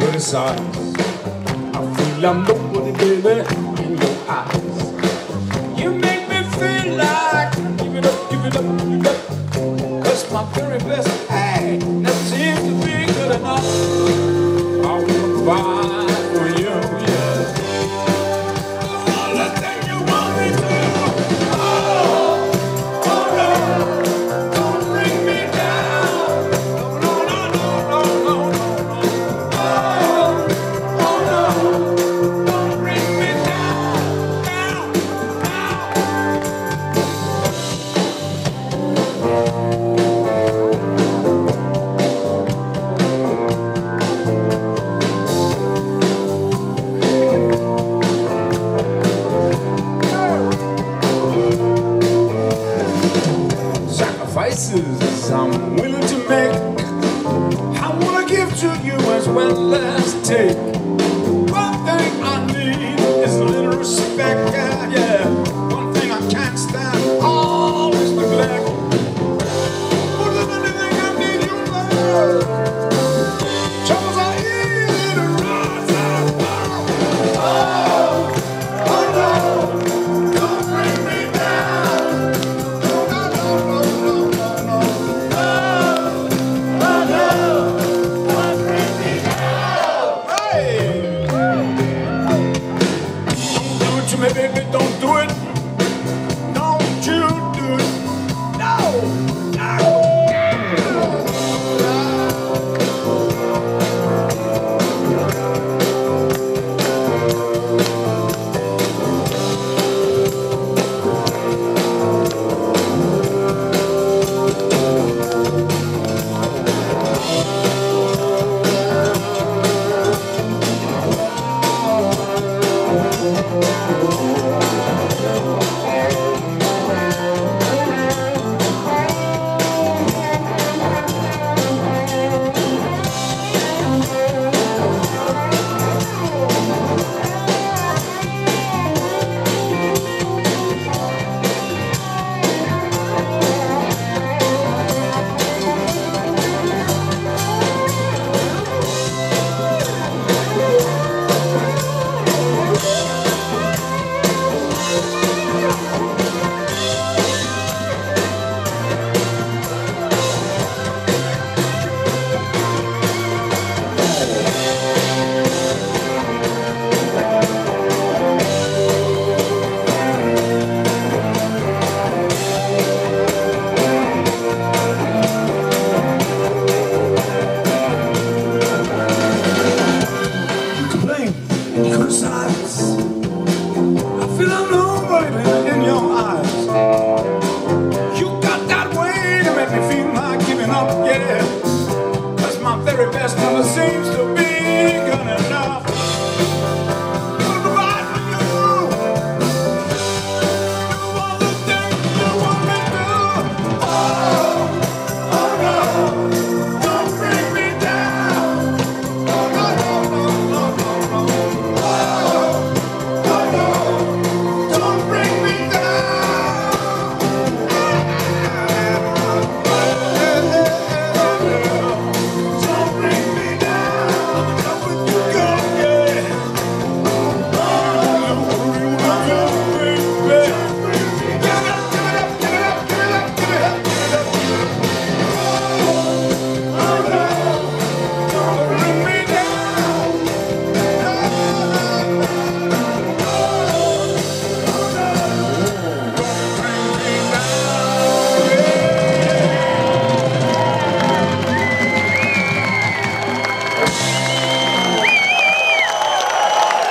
criticize. I feel I'm looking, baby, in your eyes. You make me feel like, give it up, give it up, give it up. Cause my very best. sacrifices I'm willing to make. I wanna give to you as well as take. One thing I need is a little respect. crucified. I feel alone, baby. in your eyes.